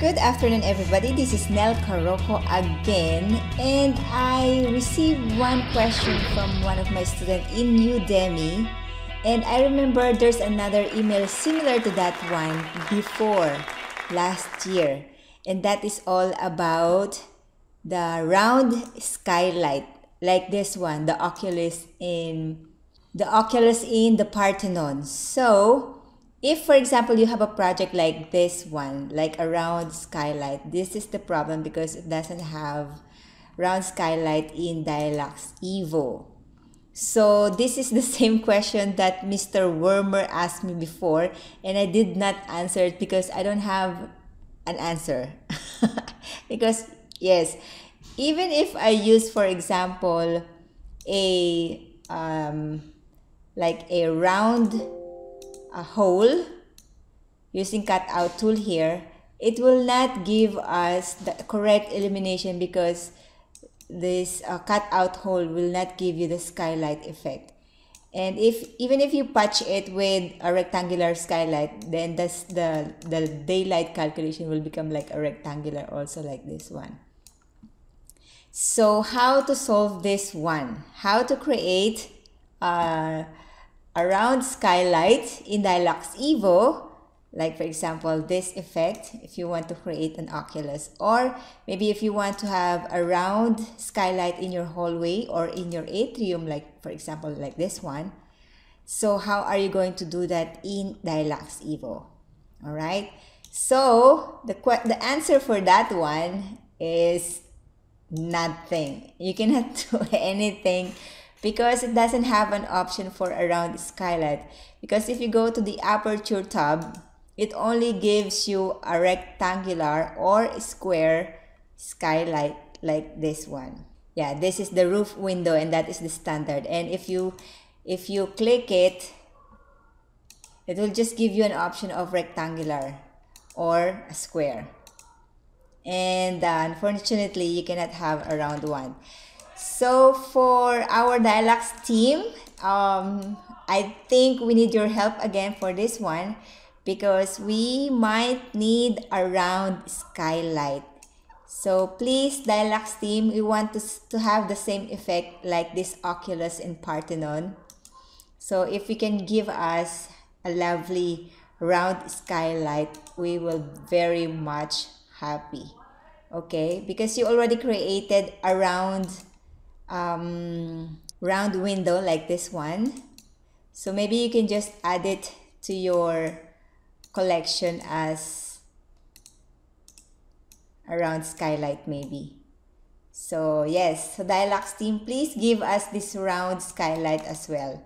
Good afternoon, everybody. This is Nelca Roco again, and I received one question from one of my students in Udemy, and I remember there's another email similar to that one before last year, and that is all about the round skylight, like this one, the Oculus in the Oculus in the Parthenon. So if for example you have a project like this one like a round skylight this is the problem because it doesn't have round skylight in Dialux Evo so this is the same question that Mr. Wormer asked me before and I did not answer it because I don't have an answer because yes even if I use for example a um, like a round a hole using cutout tool here, it will not give us the correct illumination because this uh, cutout hole will not give you the skylight effect. And if even if you patch it with a rectangular skylight, then that's the, the daylight calculation will become like a rectangular also like this one. So how to solve this one? How to create uh, around skylight in Dialux Evo, like for example, this effect, if you want to create an oculus, or maybe if you want to have a round skylight in your hallway or in your atrium, like for example, like this one. So how are you going to do that in Dialux Evo? All right. So the, the answer for that one is nothing. You cannot do anything because it doesn't have an option for a round skylight. Because if you go to the aperture tab it only gives you a rectangular or square skylight like this one. Yeah this is the roof window and that is the standard. And if you if you click it it will just give you an option of rectangular or a square. And uh, unfortunately you cannot have a round one so for our Dialux team, um, I think we need your help again for this one because we might need a round skylight. So please, Dialux team, we want to, to have the same effect like this Oculus in Parthenon. So if you can give us a lovely round skylight, we will very much happy. Okay, because you already created a round um, round window like this one. So maybe you can just add it to your collection as a round skylight maybe. So yes, so Dialux team, please give us this round skylight as well.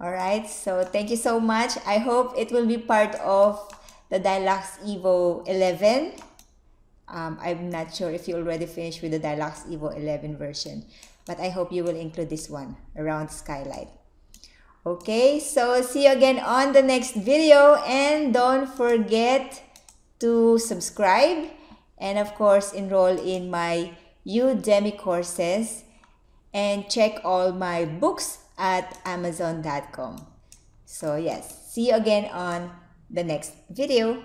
Alright, so thank you so much. I hope it will be part of the Dialux Evo 11. Um, I'm not sure if you already finished with the Dialux Evo 11 version but I hope you will include this one around skylight. Okay, so see you again on the next video and don't forget to subscribe and of course enroll in my Udemy courses and check all my books at amazon.com. So yes, see you again on the next video.